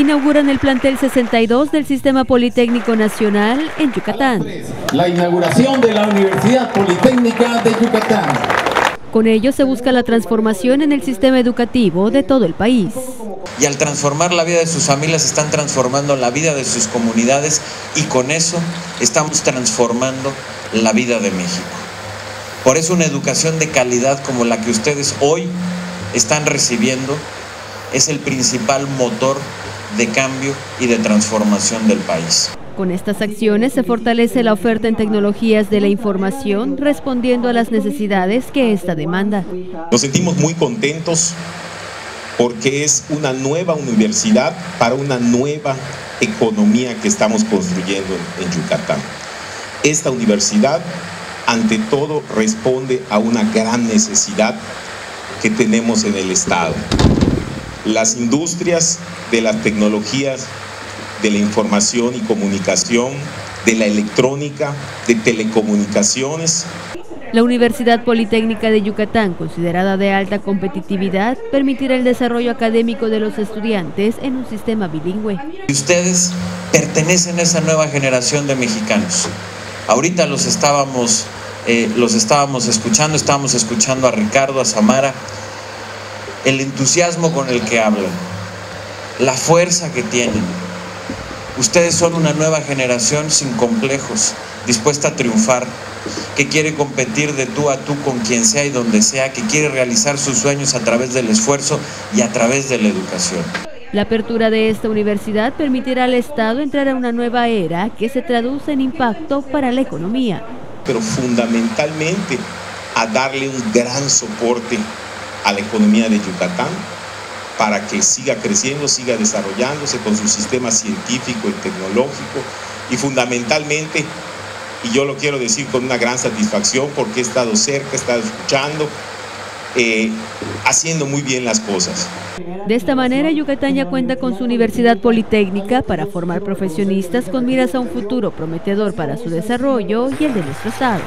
inauguran el plantel 62 del Sistema Politécnico Nacional en Yucatán. La inauguración de la Universidad Politécnica de Yucatán. Con ello se busca la transformación en el sistema educativo de todo el país. Y al transformar la vida de sus familias están transformando la vida de sus comunidades y con eso estamos transformando la vida de México. Por eso una educación de calidad como la que ustedes hoy están recibiendo es el principal motor de cambio y de transformación del país. Con estas acciones se fortalece la oferta en tecnologías de la información, respondiendo a las necesidades que esta demanda. Nos sentimos muy contentos porque es una nueva universidad para una nueva economía que estamos construyendo en Yucatán. Esta universidad, ante todo, responde a una gran necesidad que tenemos en el Estado. Las industrias de las tecnologías de la información y comunicación, de la electrónica, de telecomunicaciones. La Universidad Politécnica de Yucatán, considerada de alta competitividad, permitirá el desarrollo académico de los estudiantes en un sistema bilingüe. Ustedes pertenecen a esa nueva generación de mexicanos. Ahorita los estábamos, eh, los estábamos escuchando, estábamos escuchando a Ricardo, a Samara, el entusiasmo con el que hablan, la fuerza que tienen. Ustedes son una nueva generación sin complejos, dispuesta a triunfar, que quiere competir de tú a tú con quien sea y donde sea, que quiere realizar sus sueños a través del esfuerzo y a través de la educación. La apertura de esta universidad permitirá al Estado entrar a una nueva era que se traduce en impacto para la economía. Pero fundamentalmente a darle un gran soporte a la economía de Yucatán para que siga creciendo, siga desarrollándose con su sistema científico y tecnológico y fundamentalmente, y yo lo quiero decir con una gran satisfacción porque he estado cerca, he estado escuchando, eh, haciendo muy bien las cosas. De esta manera, Yucatán ya cuenta con su Universidad Politécnica para formar profesionistas con miras a un futuro prometedor para su desarrollo y el de nuestro Estado.